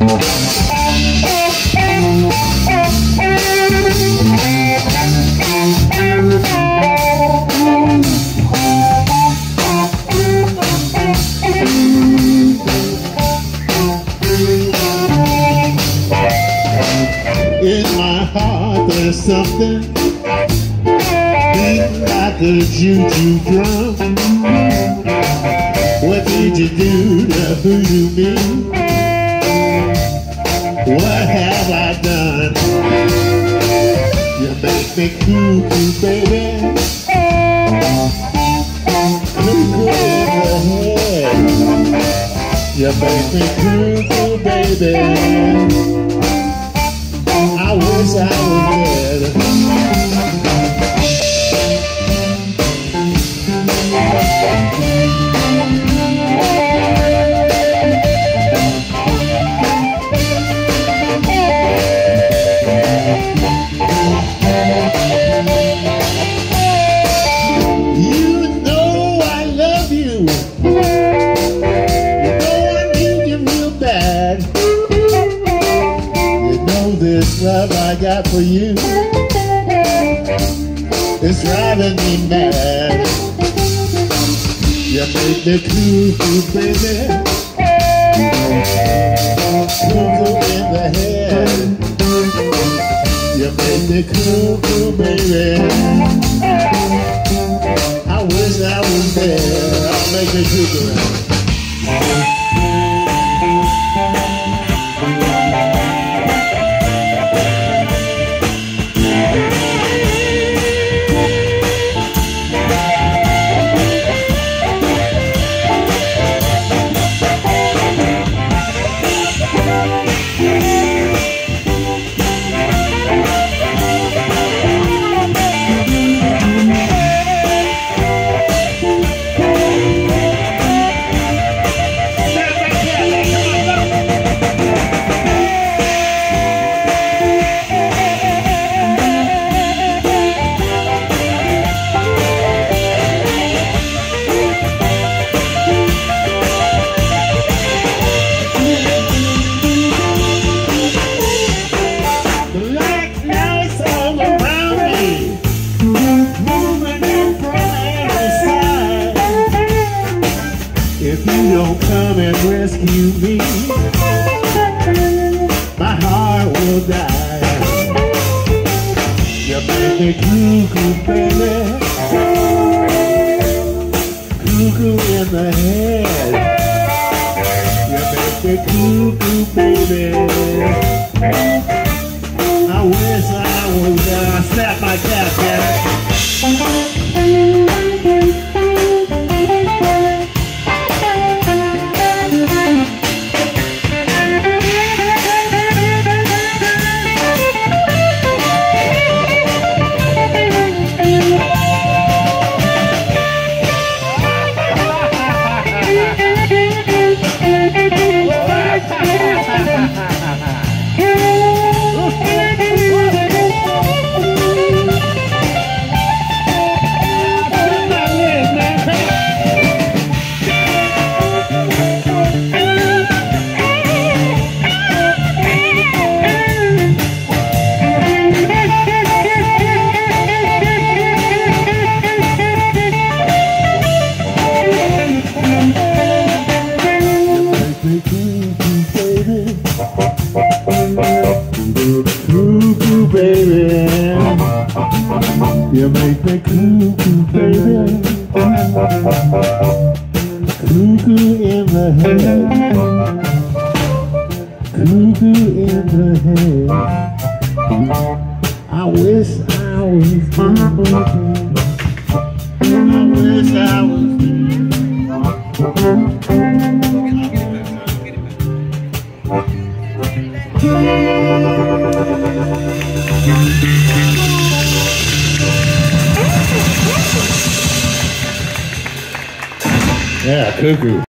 In my heart there's something beating like a juju. What did you do to voodoo me? What have I done? You make me cuckoo, baby. Cuckoo in. You make me cuckoo, baby. I wish I was dead. I got for you is driving me mad. You make me cuckoo, baby. Cuckoo in the head. You make me cuckoo, baby. I wish I was there. I'll make me cuckoo. Don't come and rescue me, my heart will die. You make me cuckoo, baby, cuckoo in the head. You make me cuckoo, baby. I wish I was there. I snapped my cat, You make me cuckoo, baby. Cuckoo in the head. Cuckoo in the head. I wish I was there. I wish I was cuckoo.